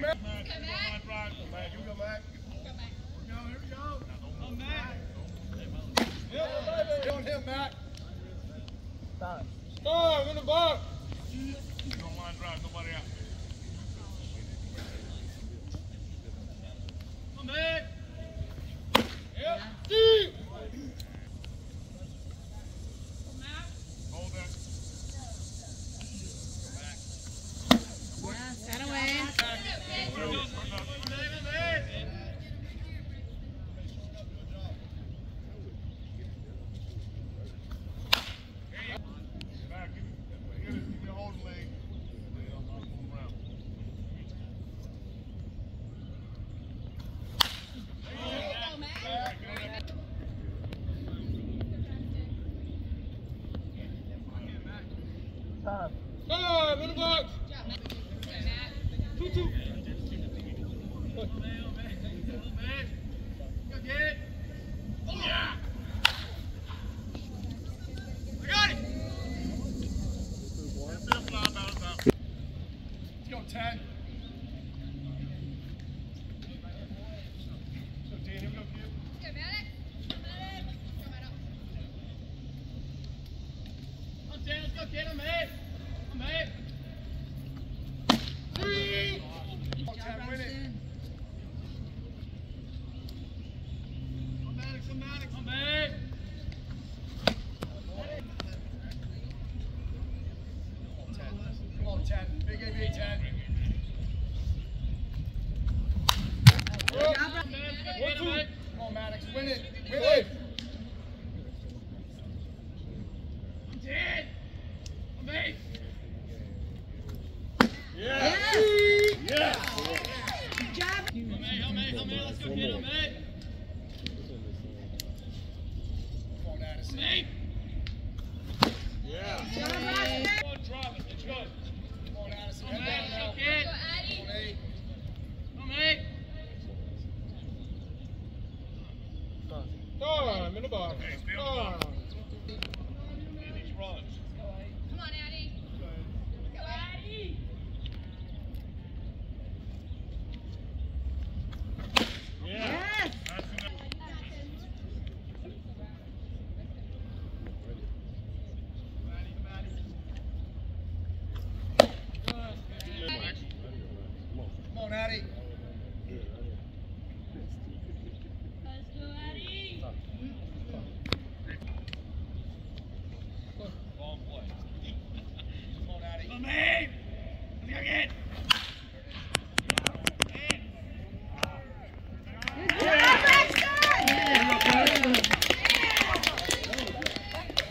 Matt. Matt, you go, Matt. Go, here we go. Oh, baby. On him, Matt. Stop. Stop in the box. Don't line drive, nobody out. Stop. Five in box. Two, two. I got it. Still fly about it. Let's go, Ted. So, Dan, here we go, kid. Come on, Dan, let's go, kid. I'm ahead. I'm ahead. Three. Come on, Ted, win it. Four Come on, yeah. Come on, drop it. Let's go. Come on, Addison. Come on, Addison. Kid. Come on, eight. Come on, eight. Time Come on, box. Come on, wrong. on Addy.